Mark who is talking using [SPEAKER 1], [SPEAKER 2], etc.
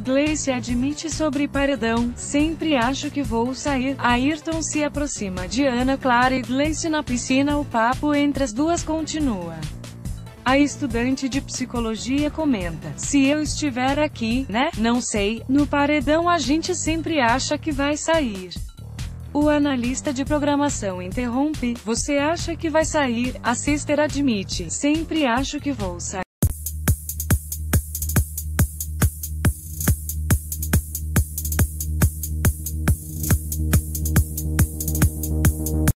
[SPEAKER 1] Gleice admite sobre paredão, sempre acho que vou sair. Ayrton se aproxima de Ana Clara e Gleice na piscina o papo entre as duas continua. A estudante de psicologia comenta: Se eu estiver aqui, né? Não sei, no paredão a gente sempre acha que vai sair. O analista de programação interrompe: Você acha que vai sair? A sister admite: Sempre acho que vou sair.